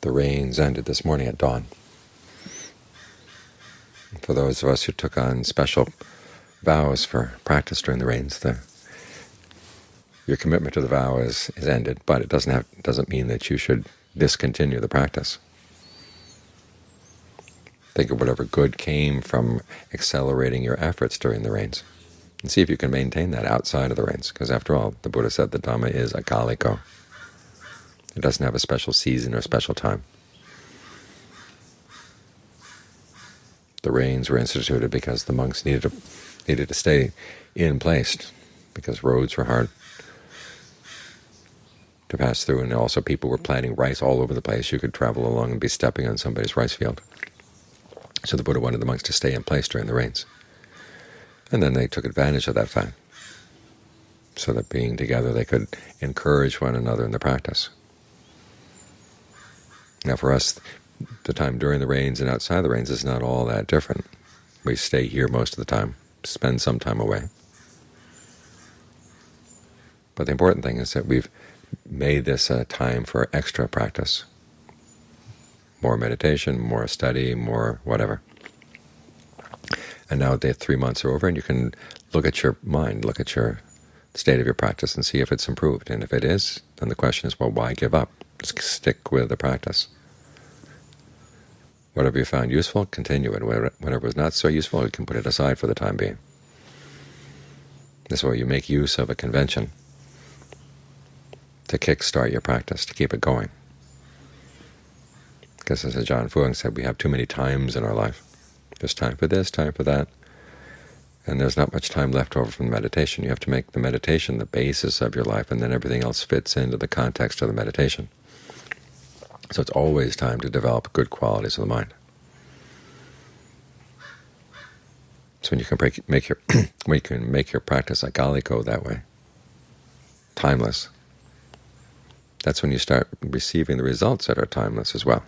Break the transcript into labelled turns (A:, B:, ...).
A: The rains ended this morning at dawn. For those of us who took on special vows for practice during the rains, the, your commitment to the vow is, is ended, but it doesn't have doesn't mean that you should discontinue the practice. Think of whatever good came from accelerating your efforts during the rains, and see if you can maintain that outside of the rains, because after all, the Buddha said the Dhamma is akaliko. It doesn't have a special season or special time. The rains were instituted because the monks needed to, needed to stay in place, because roads were hard to pass through, and also people were planting rice all over the place. You could travel along and be stepping on somebody's rice field. So the Buddha wanted the monks to stay in place during the rains. And then they took advantage of that fact, so that being together they could encourage one another in the practice. Now for us, the time during the rains and outside the rains is not all that different. We stay here most of the time, spend some time away. But the important thing is that we've made this a time for extra practice, more meditation, more study, more whatever. And now the three months are over, and you can look at your mind, look at your state of your practice, and see if it's improved. And if it is, then the question is, well, why give up? Just stick with the practice. Whatever you found useful, continue it. Whatever was not so useful, you can put it aside for the time being. This way you make use of a convention to kickstart your practice, to keep it going. Because as Ajaan Fuang said, we have too many times in our life. There's time for this, time for that, and there's not much time left over from meditation. You have to make the meditation the basis of your life, and then everything else fits into the context of the meditation. So it's always time to develop good qualities of the mind. So when you can make your when you can make your practice akaliko that way, timeless, that's when you start receiving the results that are timeless as well.